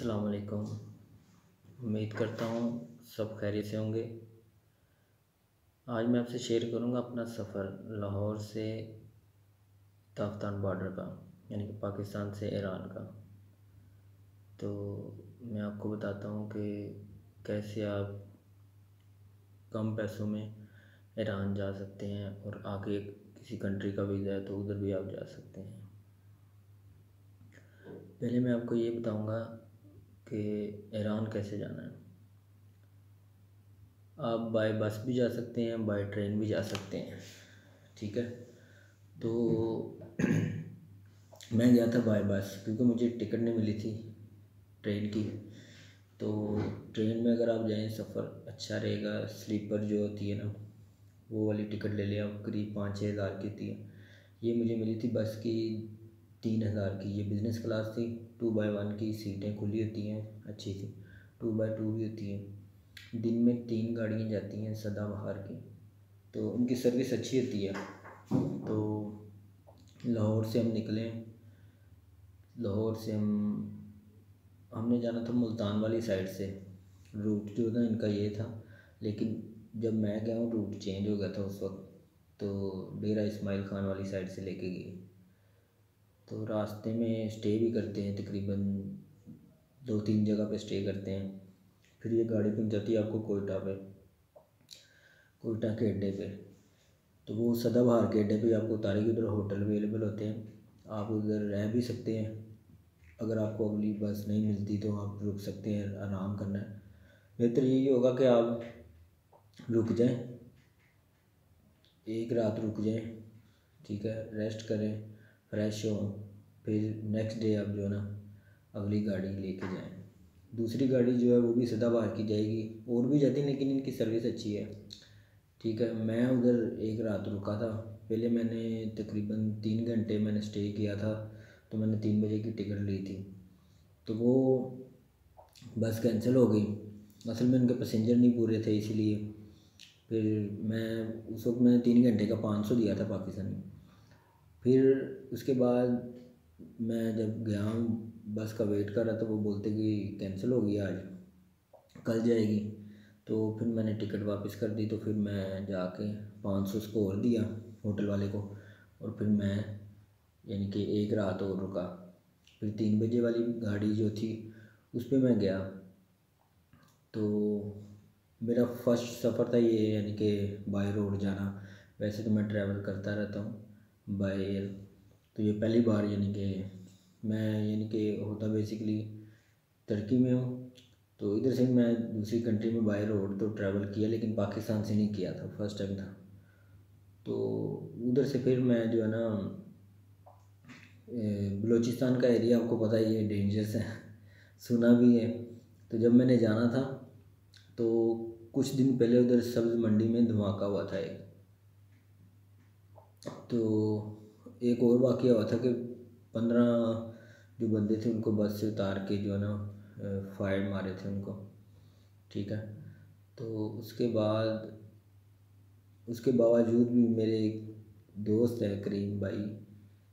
السلام علیکم۔ امید کرتا ہوں سب خیریت سے ہوں گے۔ آج میں آپ سے شیئر کروں گا اپنا سفر لاہور سے تافتان بارڈر کا یعنی کہ پاکستان سے ایران کا۔ تو میں آپ کو بتاتا ہوں کہ کیسے آپ کم پیسوں میں ایران جا سکتے ہیں اور آگے کسی کنٹری کا ویزا ہے تو ادھر بھی آپ جا سکتے ہیں۔ پہلے میں آپ کو یہ بتاؤں گا کہ ایران کیسے جانا ہے۔ آپ بائی بس بھی جا سکتے ہیں بائی ٹرین بھی جا سکتے ہیں، ٹھیک ہے؟ تو میں گیا تھا بائی بس کیونکہ مجھے ٹکٹ نہیں ملی تھی ٹرین کی۔ تو ٹرین میں اگر آپ جائیں، سفر اچھا رہے گا سلیپر جو ہوتی ہے نا، وہ والی ٹکٹ لے لیں آپ قریب پانچ چھ ہزار کی ہوتی ہے۔ یہ مجھے ملی تھی بس کی تین ہزار کی۔ یہ بزنس کلاس تھی۔ ٹو بائی ون کی سیٹیں کھلی ہوتی ہیں۔ اچھی تھی ٹو بائی ٹو بھی ہوتی ہیں۔ دن میں تین گاڑیاں جاتی ہیں سدا بہار کی۔ تو ان کی سروس اچھی ہوتی ہے۔ تو لاہور سے ہم نکلے۔ لاہور سے ہم ہم نے جانا تھا ملتان والی سائڈ سے۔ روٹ جو تھا، ان کا یہ تھا۔ لیکن جب میں گیا ہوں روٹ چینج ہو گیا تھا اس وقت۔ تو ڈیرہ اسماعیل خان والی سائڈ سے لے کے گئے۔ تو راستے میں اسٹے بھی کرتے ہیں تقریباً دو تین جگہ پہ اسٹے کرتے ہیں۔ پھر یہ گاڑی پہنچ جاتی ہے آپ کو کوئٹہ پہ، کوئٹہ کے اڈے پہ۔ تو وہ سدا بہار کے اڈے پہ آپ کو اتارے گی، ادھر ہوٹل اویلیبل ہوتے ہیں۔ آپ ادھر رہ بھی سکتے ہیں۔ اگر آپ کو اگلی بس نہیں ملتی تو آپ رک سکتے ہیں، آرام کرنا ہے۔ بہتر یہی ہوگا کہ آپ رک جائیں۔ ایک رات رک جائیں، ٹھیک ہے، ریسٹ کریں۔ فریش ہوں پھر نیکسٹ ڈے آپ جو ہے نا اگلی گاڑی لے کے جائیں۔ دوسری گاڑی جو ہے وہ بھی سدا بہار کی جائے گی۔ اور بھی جاتی لیکن ان کی سروس اچھی ہے۔ ٹھیک ہے، میں ادھر ایک رات رکا تھا۔ پہلے میں نے تقریباً تین گھنٹے میں نے اسٹے کیا تھا، تو میں نے تین بجے کی ٹکٹ لی تھی۔ تو وہ بس کینسل ہو گئی۔ اصل میں ان کے پیسنجر نہیں پورے تھے، اسی لیے۔ پھر میں اس وقت میں نے تین گھنٹے کا پانچ سو دیا تھا پاکستانی۔ پھر اس کے بعد میں جب گیا ہوں، بس کا ویٹ کر رہا تھا، وہ بولتے کہ کینسل ہو گیا آج، کل جائے گی۔ تو پھر میں نے ٹکٹ واپس کر دی، تو پھر میں جا کے پانچ سو اسکور دیا ہوٹل والے کو۔ اور پھر میں یعنی کہ ایک رات اور رکا۔ پھر تین بجے والی گاڑی جو تھی، اس پہ میں گیا۔ تو میرا فرسٹ سفر تھا یہ یعنی کہ بائی روڈ جانا۔ ویسے تو میں ٹریول کرتا رہتا ہوں۔ بائی ایئر تو یہ پہلی بار یعنی کہ میں یعنی کہ ہوتا بیسکلی ترکی میں ہوں، تو ادھر سے میں دوسری کنٹری میں بائی روڈ تو ٹریول کیا، لیکن پاکستان سے نہیں کیا تھا فرسٹ ٹائم تھا۔ تو ادھر سے پھر میں جو ہے نا بلوچستان کا ایریا آپ کو پتہ ہی ہے ڈینجرس ہے سنا بھی ہے۔ تو جب میں نے جانا تھا، تو کچھ دن پہلے ادھر سبز منڈی میں دھماکہ ہوا تھا ایک۔ تو ایک اور واقعہ ہوا تھا کہ پندرہ جو بندے تھے ان کو بس سے اتار کے جو ہے نا فائر مارے تھے ان کو۔ ٹھیک ہے؟ تو اس کے بعد، اس کے باوجود بھی میرے ایک دوست ہے کریم بھائی۔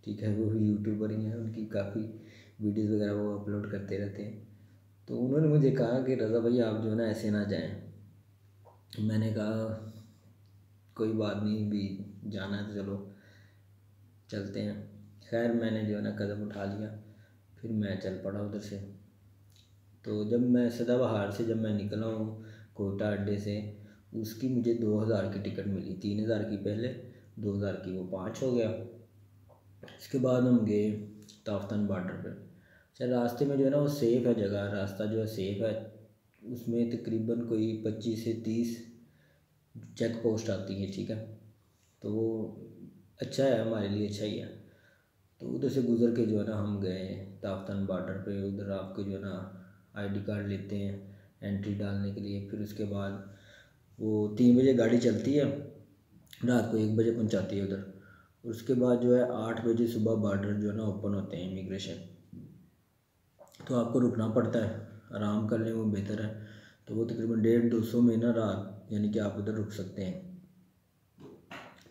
ٹھیک ہے؟ وہ بھی یوٹیوبر ہی ہیں۔ ان کی کافی ویڈیوز وغیرہ وہ اپلوڈ کرتے رہتے ہیں۔ تو انہوں نے مجھے کہا کہ، رضا بھائی، آپ جو ہے نا ایسے نہ جائیں۔ میں نے کہا، کوئی بات نہیں، بھی جانا ہے تو چلو۔ چلتے ہیں۔ خیر، میں نے جو ہے نا قدم اٹھا لیا، پھر میں چل پڑا ادھر سے۔ تو جب میں سدا بہار سے جب میں نکلا ہوں کوئٹہ اڈے سے، اس کی مجھے دو ہزار کی ٹکٹ ملی۔ تین ہزار کی پہلے، دو ہزار کی وہ پانچ ہو گیا۔ اس کے بعد ہم گئے تافتان بارڈر پہ اچھا راستے میں جو ہے نا وہ سیف ہے جگہ، راستہ جو ہے سیف ہے۔ اس میں تقریباً کوئی پچیس سے تیس چیک پوسٹ آتی ہے ٹھیک ہے۔ تو وہ اچھا ہے، ہمارے لیے اچھا ہی ہے۔ تو ادھر سے گزر کے جو ہے نا ہم گئے تافتان بارڈر پہ۔ ادھر آپ کو جو ہے نا آئی ڈی کارڈ لیتے ہیں انٹری ڈالنے کے لیے۔ پھر اس کے بعد وہ تین بجے گاڑی چلتی ہے، رات کو ایک بجے پہنچاتی ہے ادھر۔ اس کے بعد جو ہے آٹھ بجے صبح بارڈر جو ہے نا اوپن ہوتے ہیں امیگریشن تو آپ کو رکنا پڑتا ہے، آرام کر لیں، وہ بہتر ہے۔ تو وہ تقریباً ڈیڑھ دو سو میں نا رات یعنی کہ آپ ادھر رک سکتے ہیں۔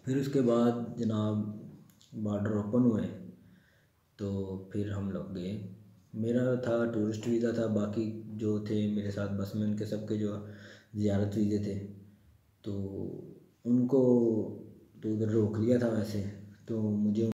پھر اس کے بعد جناب بارڈر اوپن ہوئے، تو پھر ہم لوگ گئے۔ میرا تھا ٹورسٹ ویزا تھا، باقی جو تھے میرے ساتھ بس میں، ان کے سب کے جو زیارت ویزے تھے۔ تو ان کو تو ادھر روک لیا تھا ویسے، تو مجھے